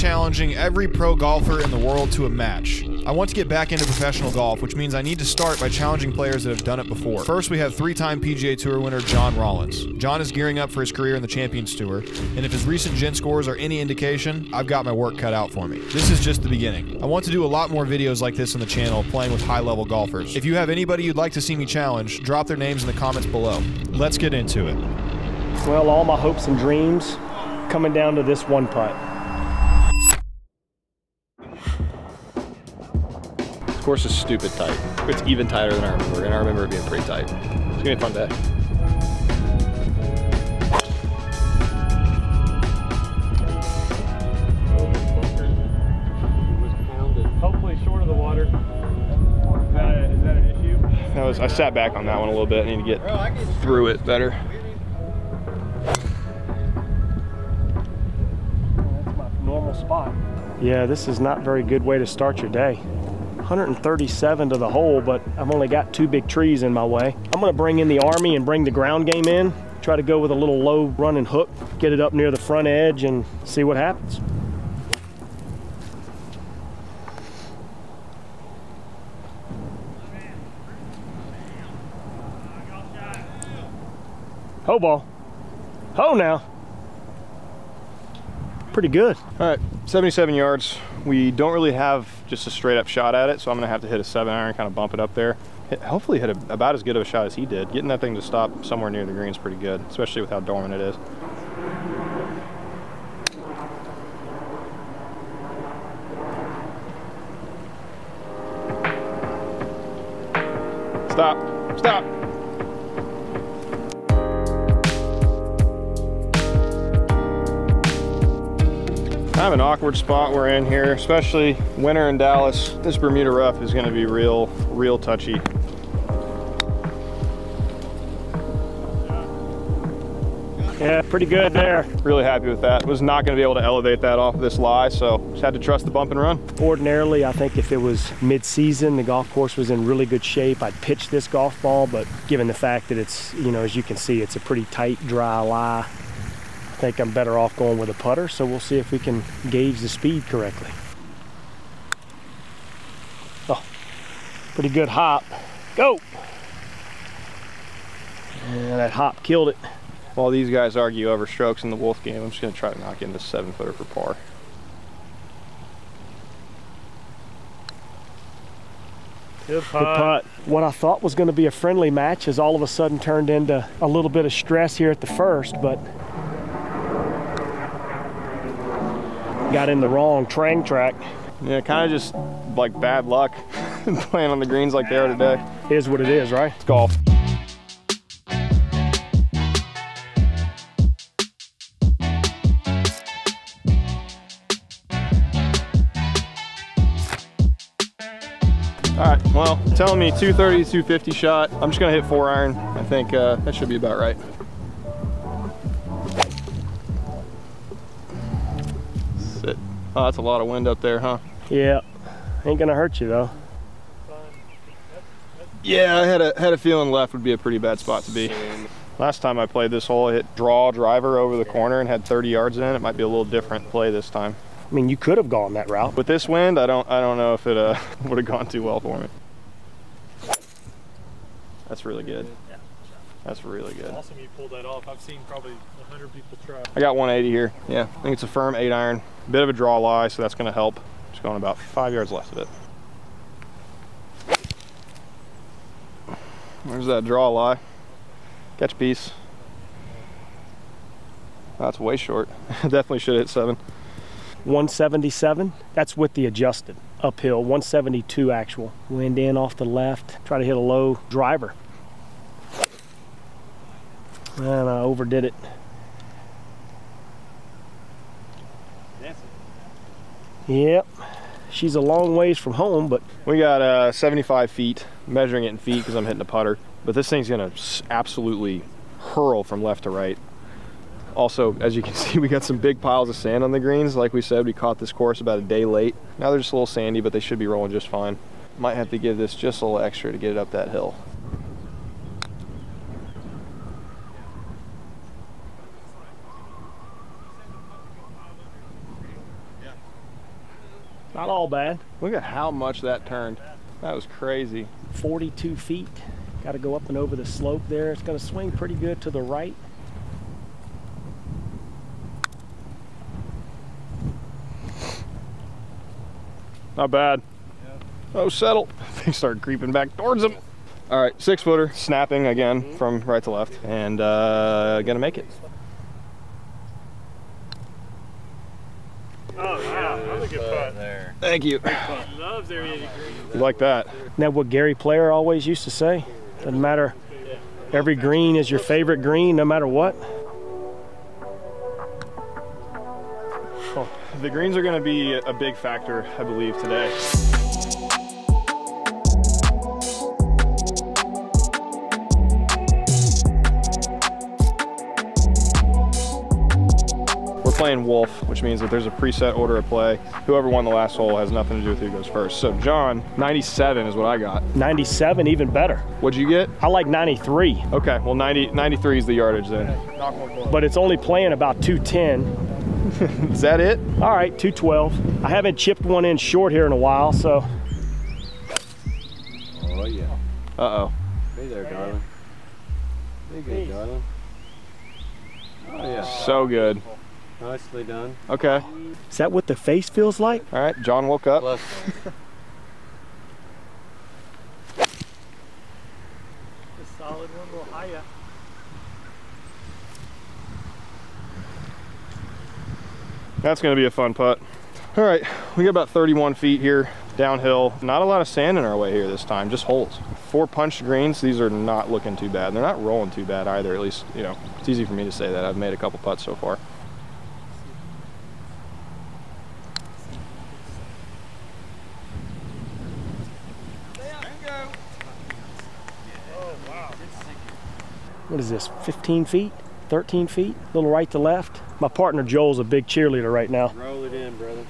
challenging every pro golfer in the world to a match. I want to get back into professional golf, which means I need to start by challenging players that have done it before. First, we have three time PGA Tour winner John Rollins. John is gearing up for his career in the Champions Tour, and if his recent gen scores are any indication, I've got my work cut out for me. This is just the beginning. I want to do a lot more videos like this on the channel playing with high level golfers. If you have anybody you'd like to see me challenge, drop their names in the comments below. Let's get into it. Well, all my hopes and dreams coming down to this one putt. This course is stupid tight. It's even tighter than I remember, and I remember it being pretty tight. It's gonna be a fun day. Hopefully short of the water. Is that an issue? That was, I sat back on that one a little bit. I need to get through it better. That's my normal spot. Yeah, this is not very good way to start your day. 137 to the hole, but I've only got two big trees in my way. I'm gonna bring in the Army and bring the ground game in. Try to go with a little low running hook, get it up near the front edge and see what happens. Ho ball. Ho now. Pretty good. All right, 77 yards. We don't really have just a straight up shot at it, so I'm gonna have to hit a seven iron, kind of bump it up there. Hit, hopefully hit a, about as good of a shot as he did. Getting that thing to stop somewhere near the green is pretty good, especially with how dormant it is. Awkward spot we're in here, especially winter in Dallas. This Bermuda rough is gonna be real, real touchy. Yeah, pretty good there. Really happy with that. Was not gonna be able to elevate that off of this lie, so just had to trust the bump and run. Ordinarily, I think if it was mid-season, the golf course was in really good shape, I'd pitch this golf ball, but given the fact that it's, you know, as you can see, it's a pretty tight, dry lie, think I'm better off going with a putter, so we'll see if we can gauge the speed correctly. Oh, pretty good hop. Go! Yeah, that hop killed it. While these guys argue over strokes in the Wolf game, I'm just gonna try to knock in this seven footer for par. Good putt. What I thought was going to be a friendly match has all of a sudden turned into a little bit of stress here at the first, but got in the wrong train track. Yeah, kind of just like bad luck playing on the greens like they are today. Is what it is, right? It's golf. All right, well, telling me 230, 250 shot. I'm just gonna hit four iron. I think uh, that should be about right. Oh, that's a lot of wind up there, huh? Yeah. Ain't gonna hurt you though. Yeah, I had a had a feeling left would be a pretty bad spot to be. Last time I played this hole, I hit draw driver over the corner and had 30 yards in. It might be a little different play this time. I mean, you could have gone that route. With this wind, I don't I don't know if it uh, would have gone too well for me. That's really good. That's really good. Awesome you pulled that off. I've seen probably 100 people try. I got 180 here. Yeah, I think it's a firm eight iron. Bit of a draw lie, so that's gonna help. Just going about five yards left of it. Where's that draw lie? Catch piece. That's way short. Definitely should hit seven. 177. That's with the adjusted uphill. 172 actual. Wind in off the left. Try to hit a low driver. And I overdid it. Yep. She's a long ways from home, but We got uh, 75 feet, measuring it in feet because I'm hitting a putter. But this thing's gonna absolutely hurl from left to right. Also, as you can see, we got some big piles of sand on the greens. Like we said, we caught this course about a day late. Now they're just a little sandy, but they should be rolling just fine. Might have to give this just a little extra to get it up that hill. Not all bad. Look at how much that turned. That was crazy. 42 feet. Got to go up and over the slope there. It's going to swing pretty good to the right. Not bad. Oh, settle. Things started creeping back towards him. All right, six footer, snapping again from right to left, and uh, gonna make it. Oh, yeah. That's a good putt. There. Thank you. Loves area green. You like that? Isn't that what Gary Player always used to say? Doesn't matter. Every green is your favorite green, no matter what. Oh. The greens are gonna be a big factor, I believe, today. Playing Wolf, which means that there's a preset order of play. Whoever won the last hole has nothing to do with who goes first. So John, 97 is what I got. 97, even better. What'd you get? I like 93, Okay, well 90, 93 is the yardage then. but it's only playing about 210. Is that it? All right, 212. I haven't chipped one in short here in a while, so Oh yeah. Uh-oh. Hey there, darling. Hey good, darling. Oh yeah. So good. Nicely done. Okay. is that what the face feels like? All right, John woke up. Plus, A solid one, a little higher. That's gonna be a fun putt. All right, we got about 31 feet here downhill. Not a lot of sand in our way here this time, just holes. Four punched greens, these are not looking too bad. They're not rolling too bad either, at least, you know, it's easy for me to say that. I've made a couple putts so far. What is this, 15 feet? 13 feet? A little right to left? My partner Joel's a big cheerleader right now. roll it in, brother.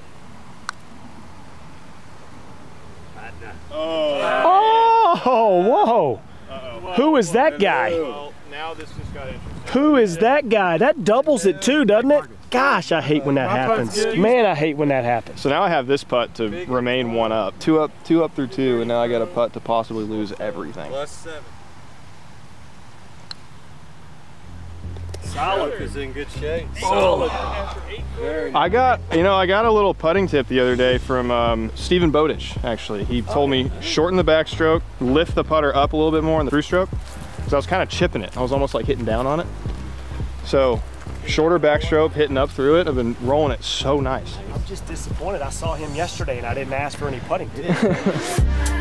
Oh, whoa! Who is that guy? Well, now this just got interesting. Who is that guy? That doubles it too, doesn't it? Gosh, I hate when that happens. Man, I hate when that happens. So now I have this putt to remain one up. Two up, two up through two, and now I got a putt to possibly lose everything. Plus seven. Solid. is in good shape. Solid. I got, you know, I got a little putting tip the other day from um, Steven Bowditch, actually. He told me shorten the backstroke, lift the putter up a little bit more in the through stroke. Because I was kind of chipping it. I was almost like hitting down on it. So, shorter backstroke, hitting up through it. I've been rolling it so nice. I'm just disappointed. I saw him yesterday and I didn't ask for any putting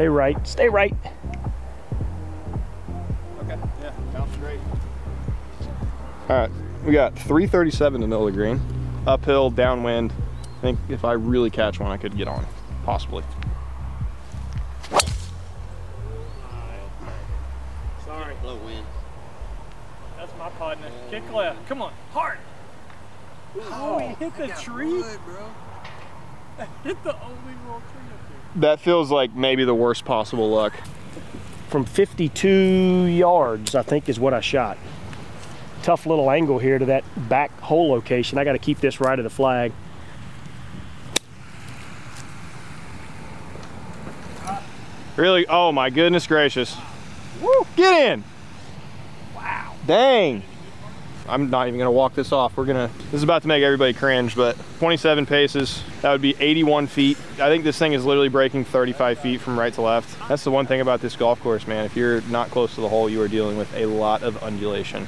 Stay right. Stay right. Okay, yeah, sounds great. All right, we got 337 in the middle of the green. Uphill, downwind. I think if I really catch one, I could get on, possibly. Sorry. low wind. That's my partner. Kick left. Come on. Hard. Oh, he hit the tree. bro. Hit the only roll tree up there. That feels like maybe the worst possible luck. From 52 yards, I think is what I shot. Tough little angle here to that back hole location. I got to keep this right of the flag. Really? Oh my goodness gracious. Woo, get in. Wow. Dang. I'm not even gonna walk this off. We're gonna, this is about to make everybody cringe, but 27 paces, that would be 81 feet. I think this thing is literally breaking 35 feet from right to left. That's the one thing about this golf course, man. If you're not close to the hole, you are dealing with a lot of undulation.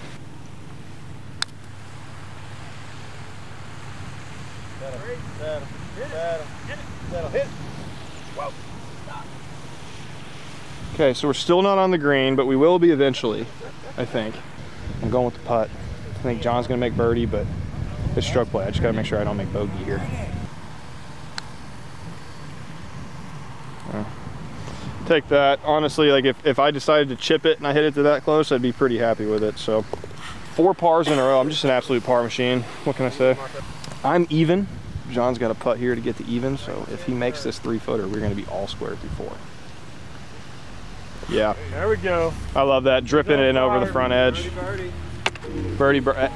Okay, so we're still not on the green, but we will be eventually, I think. I'm going with the putt. I think John's gonna make birdie, but it's stroke play. I just gotta make sure I don't make bogey here. Take that. Honestly, like if, if I decided to chip it and I hit it to that close, I'd be pretty happy with it. So four pars in a row. I'm just an absolute par machine. What can I say? I'm even. John's got a putt here to get the even, so if he makes this three footer, we're gonna be all square through four. Yeah, There we go. I love that. Dripping it in over the front edge. Birdie, birdie. Birdie, bir- eh,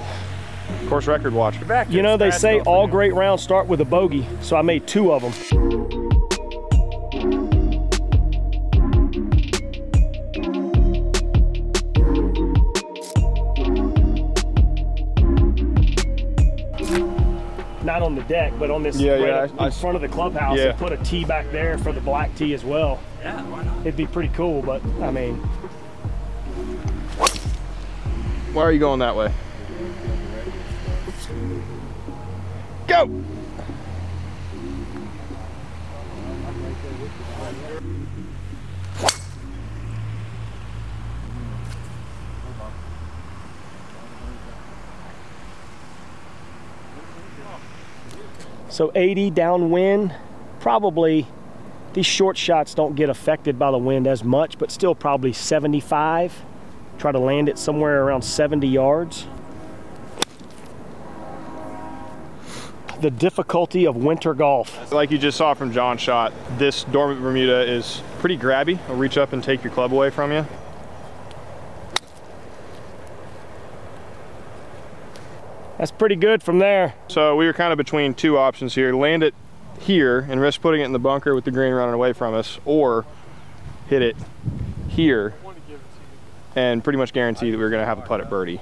course record watch. Back You know, they say all again. great rounds start with a bogey, so I made two of them. Not on the deck, but on this Yeah, right yeah, up I- in front of the clubhouse Yeah. and put a tee back there for the black tee as well. Yeah, why not? It'd be pretty cool, but I mean, Why are you going that way? Go! So 80 downwind, probably these short shots don't get affected by the wind as much, but still probably 75. Try to land it somewhere around 70 yards. The difficulty of winter golf. Like you just saw from John's shot, this dormant Bermuda is pretty grabby. It'll reach up and take your club away from you. That's pretty good from there. So we were kind of between two options here. Land it here and risk putting it in the bunker with the green running away from us, or hit it here and pretty much guarantee that we were going to have a putt at birdie.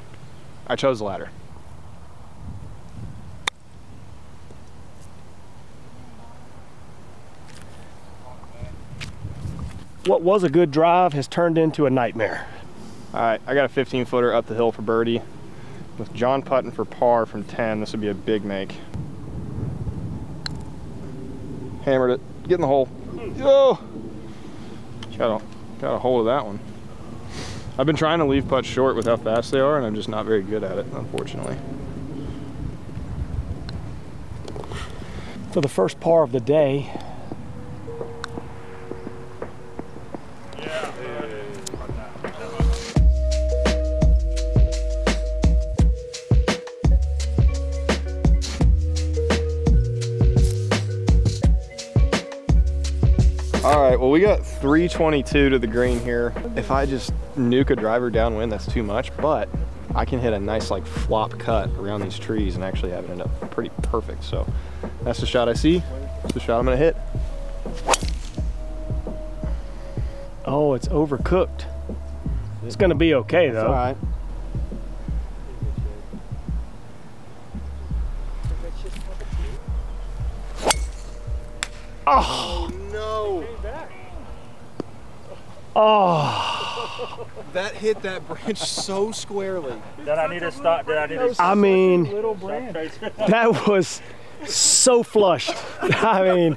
I chose the latter. What was a good drive has turned into a nightmare. All right, I got a 15 footer up the hill for birdie. With John putting for par from 10, this would be a big make. Hammered it. Get in the hole. Hmm. Oh! Got a, got a hold of that one. I've been trying to leave putts short with how fast they are, and I'm just not very good at it, unfortunately. For the first par of the day, we got 322 to the green here. If I just nuke a driver downwind, that's too much, but I can hit a nice like flop cut around these trees and actually have it end up pretty perfect. So that's the shot I see. That's the shot I'm gonna hit. oh, it's overcooked. It's gonna be okay though. All right. Oh, No, oh. that hit that branch so squarely. Did I need to stop? Did I need to I mean, little branch? that was so flushed. I mean,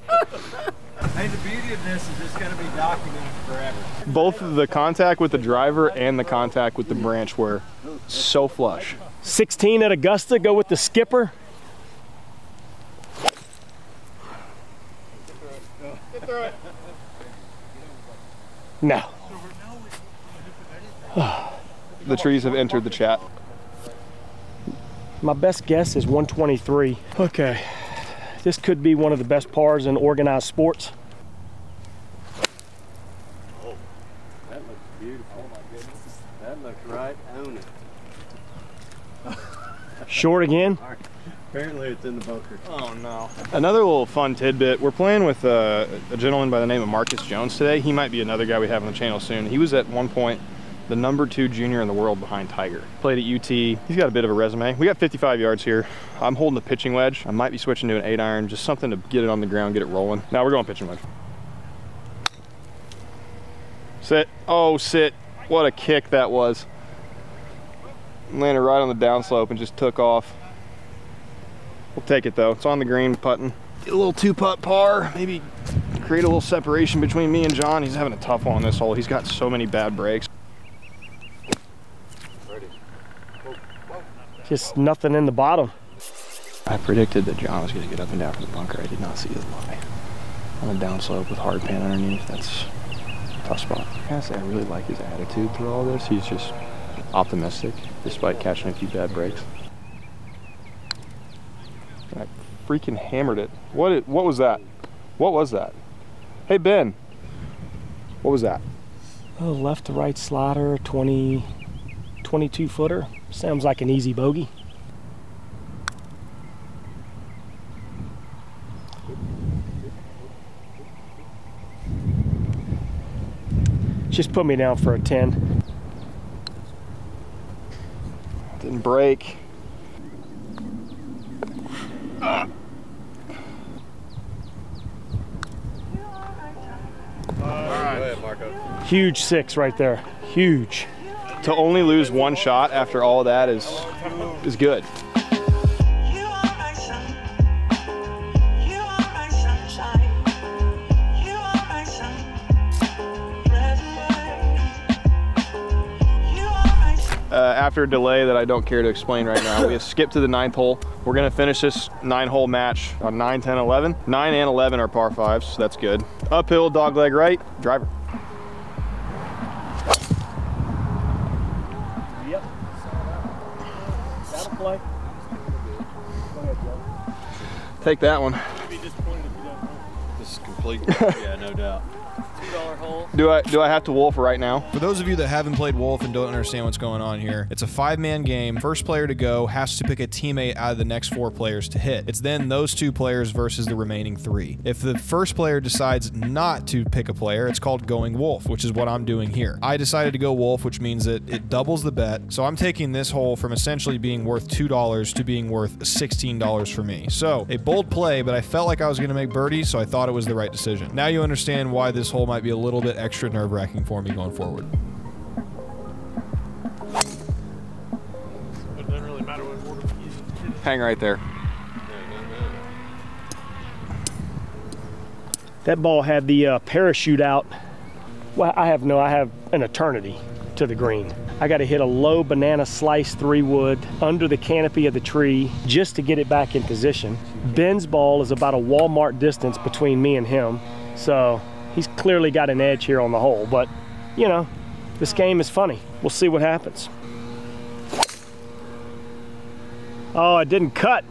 Hey, the beauty of this is it's going to be documented forever. Both the contact with the driver and the contact with the branch were so flush. 16 at Augusta, go with the skipper. No. The trees have entered the chat. My best guess is 123. Okay. This could be one of the best pars in organized sports. That looks beautiful. Oh my goodness. That looks right on it. Short again. Apparently it's in the bunker. Oh no. Another little fun tidbit. We're playing with uh, a gentleman by the name of Marcus Jones today. He might be another guy we have on the channel soon. He was at one point the number two junior in the world behind Tiger. Played at UT. He's got a bit of a resume. We got 55 yards here. I'm holding the pitching wedge. I might be switching to an eight iron, just something to get it on the ground, get it rolling. Now we're going pitching wedge. Sit. Oh, sit. What a kick that was. Landed right on the downslope and just took off. We'll take it though. It's on the green putting. Get a little two putt par. Maybe create a little separation between me and John. He's having a tough one on this hole. He's got so many bad breaks. Just nothing in the bottom. I predicted that John was going to get up and down from the bunker. I did not see his lie. On a downslope with hard pan underneath. That's a tough spot. I gotta say, I really like his attitude through all this. He's just optimistic despite catching a few bad breaks. I freaking hammered it. What, it, what was that? What was that? Hey, Ben. What was that? Oh, left to right slider, 20, 22 footer. Sounds like an easy bogey. Just put me down for a 10. Didn't break. Huge six right there. Huge. To only lose one shot after all of that is is good. After a delay that I don't care to explain right now, we have skipped to the ninth hole. We're gonna finish this nine hole match on 9, 10, 11. 9 and 11 are par fives, so that's good. Uphill, dog leg right, driver. Yep. That'll play. Take that one. Be disappointed if you don't know. This is complete. yeah, no doubt. Two dollar hole. Do I do I have to wolf right now? For those of you that haven't played Wolf and don't understand what's going on here, it's a five man game. First player to go has to pick a teammate out of the next four players to hit. It's then those two players versus the remaining three. If the first player decides not to pick a player, it's called going Wolf, which is what I'm doing here. I decided to go Wolf, which means that it doubles the bet. So I'm taking this hole from essentially being worth $2 to being worth $16 for me. So a bold play, but I felt like I was going to make birdie, so I thought it was the right decision. Now you understand why this hole might be a little bit extra nerve wracking for me going forward. It doesn't really matter what order you. Hang right there. That ball had the uh, parachute out. Well, I have no, I have an eternity to the green. I got to hit a low banana slice three wood under the canopy of the tree just to get it back in position. Ben's ball is about a Walmart distance between me and him, so he's clearly got an edge here on the hole. But you know, this game is funny. We'll see what happens. Oh, it didn't cut.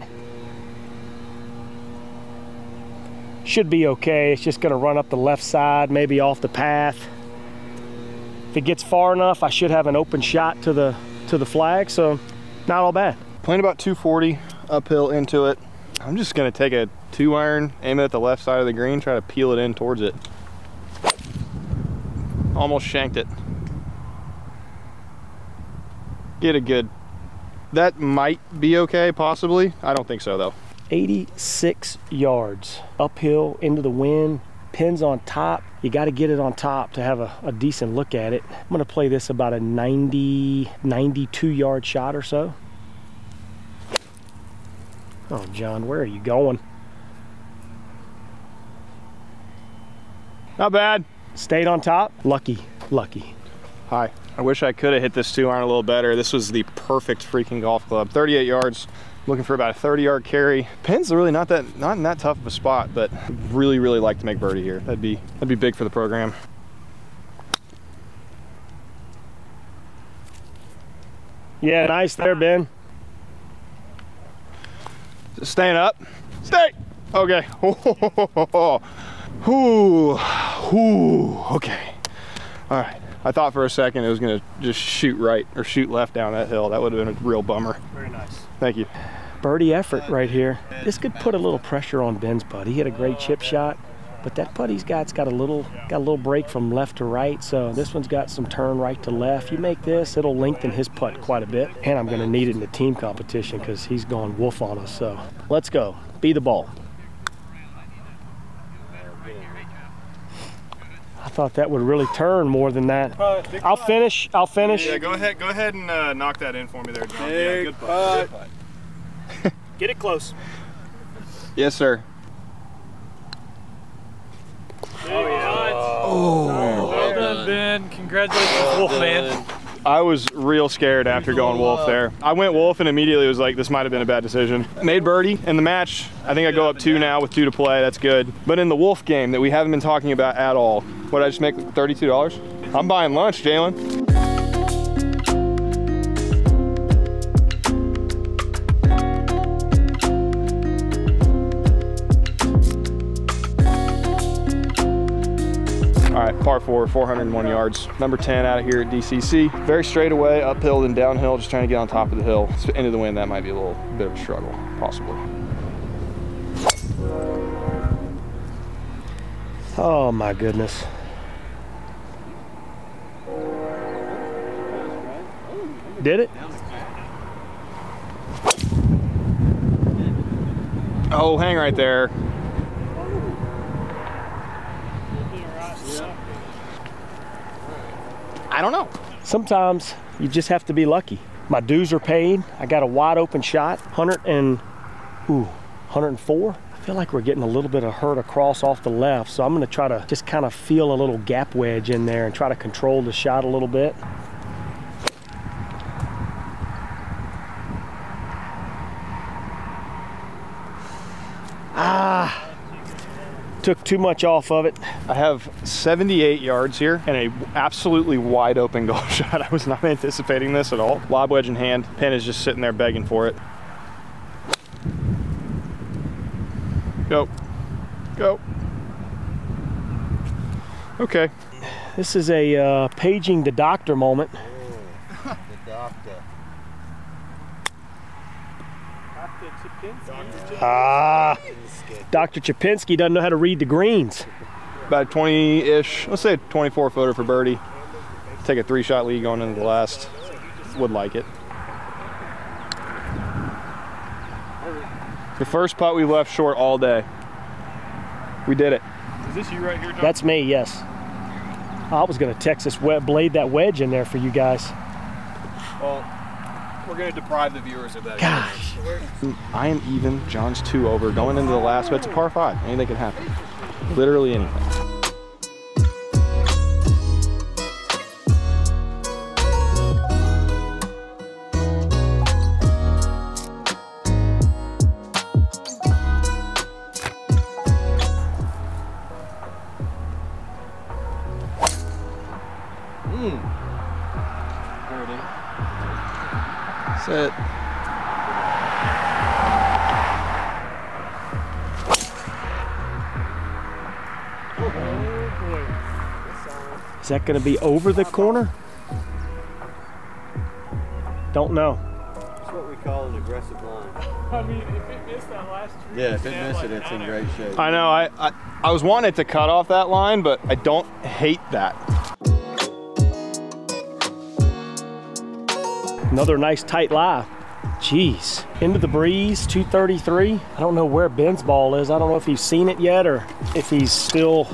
should be okay. It's just gonna run up the left side, maybe off the path. If it gets far enough, I should have an open shot to the to the flag, so not all bad. Playing about 240 uphill into it. I'm just gonna take a two iron, aim it at the left side of the green, try to peel it in towards it. Almost shanked it. Get a good. That might be okay, possibly. I don't think so though. 86 yards uphill into the wind, pins on top. You got to get it on top to have a, a decent look at it. I'm gonna play this about a 90, 92 yard shot or so. Oh, John, where are you going? Not bad. Stayed on top. Lucky, lucky. Hi. I wish I could have hit this two iron a little better. This was the perfect freaking golf club. 38 yards, looking for about a 30 yard carry. Pins are really not that not in that tough of a spot, but really, really like to make birdie here. That'd be that'd be big for the program. Yeah, nice there, Ben. Staying up. Stay. Okay. Ooh. Ooh. Okay. All right. I thought for a second it was gonna just shoot right or shoot left down that hill. That would have been a real bummer. Very nice. Thank you. birdie effort right here. This could put a little pressure on Ben's putt. He hit a great chip shot, but that putt he's got's got a little got a little break from left to right. So this one's got some turn right to left. You make this, it'll lengthen his putt quite a bit. And I'm gonna need it in the team competition because he's going wolf on us. So let's go. Be the ball. Thought that would really turn more than that. I'll finish. I'll finish. Yeah, go ahead. Go ahead and uh, knock that in for me there, John. Big putt. Get it close. Yes, sir. Oh, well done, Ben. Congratulations, Wolfman. I was real scared after going wolf there. I went wolf and immediately was like, this might have been a bad decision. Made birdie in the match. I think I go up two now with two to play. That's good. But in the wolf game that we haven't been talking about at all, what did I just make $32? I'm buying lunch, Jalen. Par four, 401 yards. Number 10 out of here at DCC. Very straight away, uphill and downhill, just trying to get on top of the hill. End of the wind, that might be a little bit of a struggle, possibly. Oh my goodness. Did it? Oh, hang right there. I don't know. Sometimes you just have to be lucky. My dues are paid. I got a wide open shot, 100 and ooh, 104. I feel like we're getting a little bit of hurt across off the left, so I'm going to try to just kind of feel a little gap wedge in there and try to control the shot a little bit. Took too much off of it. I have 78 yards here and a absolutely wide open golf shot. I was not anticipating this at all. Lob wedge in hand. Pin is just sitting there begging for it. Go. Go. Okay. This is a uh, paging the doctor moment. The doctor. Ah, Dr. Chapinski doesn't know how to read the greens. About 20-ish, let's say 24 footer for birdie. Take a three shot lead going into the last. Would like it. The first putt we left short all day. We did it. Is this you right here, John? That's me, yes. I was going to Texas we- blade that wedge in there for you guys. Well, we're going to deprive the viewers of that. Gosh. I am even. John's two over. Going into the last, but it's a par five. Anything can happen. Literally anything. That going to be over the corner? Don't know. That's what we call an aggressive line. I mean, if it missed that last tree, Yeah, if it missed like it, it's in great shape. I know. I, I I was wanting to cut off that line, but I don't hate that. Another nice tight lie. Jeez. Into the breeze, 233. I don't know where Ben's ball is. I don't know if he's seen it yet or if he's still.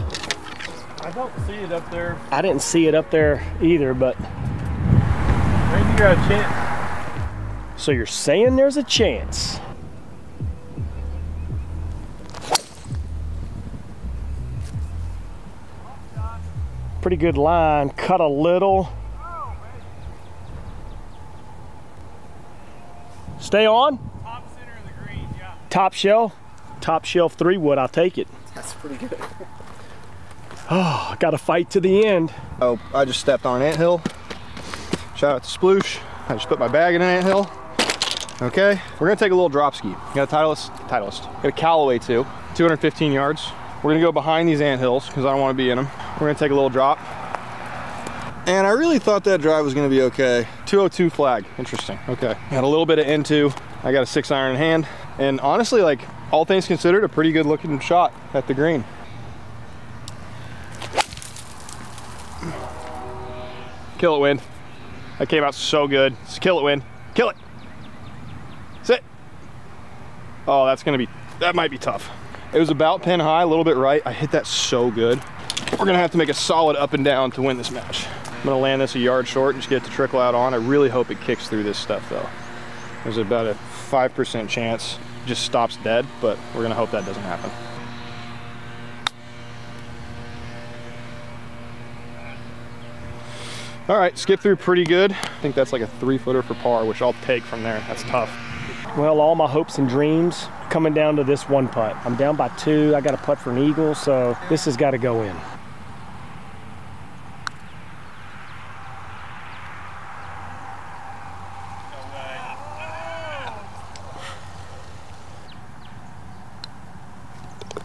I don't see it up there. I didn't see it up there either, but. Maybe you got a chance. So you're saying there's a chance? Pretty good line. Cut a little. Stay on. Top center of the green, yeah. Top shelf. Top shelf three wood. I'll take it. That's pretty good. Oh, got to fight to the end. Oh, I just stepped on an anthill. Shout out to Sploosh. I just put my bag in an anthill. Okay, we're gonna take a little drop ski. Got a Titleist, Titleist. Got a Callaway too, 215 yards. We're gonna go behind these anthills because I don't want to be in them. We're gonna take a little drop. And I really thought that drive was gonna be okay. 202 flag, interesting. Okay, got a little bit of into. I got a six iron in hand, and honestly, like all things considered, a pretty good looking shot at the green. Kill it, wind. That came out so good. Just kill it, wind. Kill it. Sit. Oh, that's gonna be, that might be tough. It was about pin high, a little bit right. I hit that so good. We're gonna have to make a solid up and down to win this match. I'm gonna land this a yard short and just get to trickle out on. I really hope it kicks through this stuff though. There's about a 5% chance it just stops dead, but we're gonna hope that doesn't happen. All right, skip through pretty good. I think that's like a three footer for par, which I'll take from there. That's tough. Well, all my hopes and dreams coming down to this one putt. I'm down by two. I got a putt for an eagle, so this has got to go in.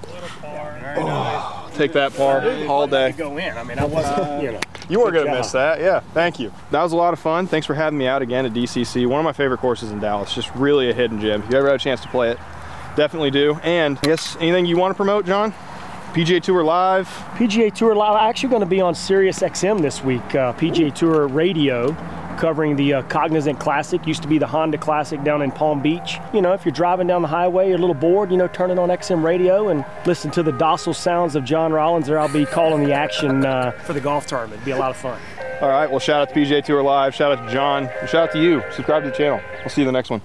Little par. Very nice. Take that par all day. Go in. I mean, I wasn't, you know. You weren't gonna miss that. Yeah, thank you. That was a lot of fun. Thanks for having me out again at DCC. One of my favorite courses in Dallas. Just really a hidden gem. If you ever have a chance to play it, definitely do. And I guess anything you want to promote, John? PGA Tour Live. PGA Tour Live. I'm actually going to be on Sirius XM this week. Uh, PGA Tour Radio, covering the uh, Cognizant Classic. Used to be the Honda Classic down in Palm Beach. You know, if you're driving down the highway, you're a little bored. You know, turn it on XM Radio and listen to the docile sounds of John Rollins. There, I'll be calling the action uh, for the golf tournament. It'll be a lot of fun. All right. Well, shout out to PGA Tour Live. Shout out to John. and Shout out to you. Subscribe to the channel. We'll see you in the next one.